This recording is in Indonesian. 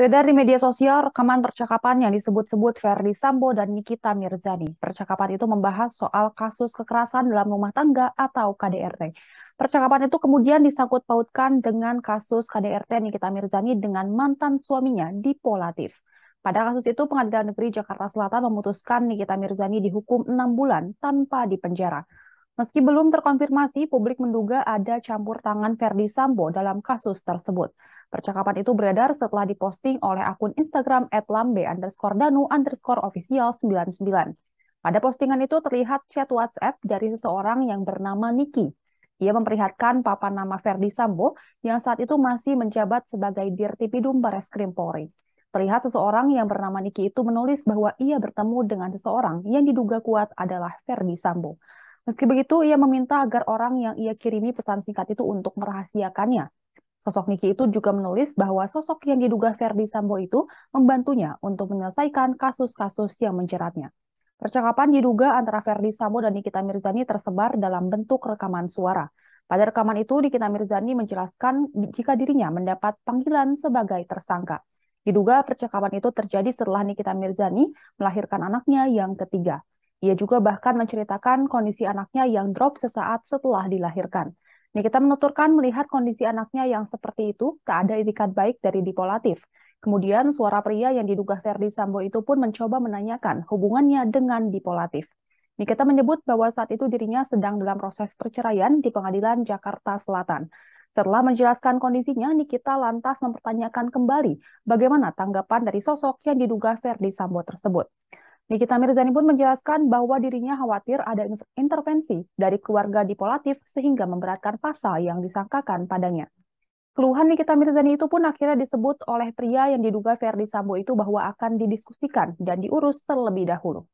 Beredar di media sosial rekaman percakapan yang disebut-sebut Ferdi Sambo dan Nikita Mirzani. Percakapan itu membahas soal kasus kekerasan dalam rumah tangga atau KDRT. Percakapan itu kemudian disangkut pautkan dengan kasus KDRT Nikita Mirzani dengan mantan suaminya di Polatif. Pada kasus itu, Pengadilan Negeri Jakarta Selatan memutuskan Nikita Mirzani dihukum enam bulan tanpa dipenjara. Meski belum terkonfirmasi, publik menduga ada campur tangan Ferdi Sambo dalam kasus tersebut. Percakapan itu beredar setelah diposting oleh akun Instagram @lambe underscore danu underscore official 99. Pada postingan itu terlihat chat WhatsApp dari seseorang yang bernama Niki. Ia memperlihatkan papan nama Ferdi Sambo yang saat itu masih menjabat sebagai Dirtipidum Bareskrim Polri. Terlihat seseorang yang bernama Niki itu menulis bahwa ia bertemu dengan seseorang yang diduga kuat adalah Ferdi Sambo. Meski begitu, ia meminta agar orang yang ia kirimi pesan singkat itu untuk merahasiakannya. Sosok Niki itu juga menulis bahwa sosok yang diduga Ferdi Sambo itu membantunya untuk menyelesaikan kasus-kasus yang menjeratnya. Percakapan diduga antara Ferdi Sambo dan Nikita Mirzani tersebar dalam bentuk rekaman suara. Pada rekaman itu, Nikita Mirzani menjelaskan jika dirinya mendapat panggilan sebagai tersangka. Diduga percakapan itu terjadi setelah Nikita Mirzani melahirkan anaknya yang ketiga. Ia juga bahkan menceritakan kondisi anaknya yang drop sesaat setelah dilahirkan. Nikita menuturkan melihat kondisi anaknya yang seperti itu, tak ada itikat baik dari dipolatif. Kemudian suara pria yang diduga Ferdi Sambo itu pun mencoba menanyakan hubungannya dengan dipolatif. Nikita menyebut bahwa saat itu dirinya sedang dalam proses perceraian di pengadilan Jakarta Selatan. Setelah menjelaskan kondisinya, Nikita lantas mempertanyakan kembali bagaimana tanggapan dari sosok yang diduga Ferdi Sambo tersebut. Nikita Mirzani pun menjelaskan bahwa dirinya khawatir ada intervensi dari keluarga dipolatif sehingga memberatkan pasal yang disangkakan padanya. Keluhan Nikita Mirzani itu pun akhirnya disebut oleh pria yang diduga Ferdi Sambo itu bahwa akan didiskusikan dan diurus terlebih dahulu.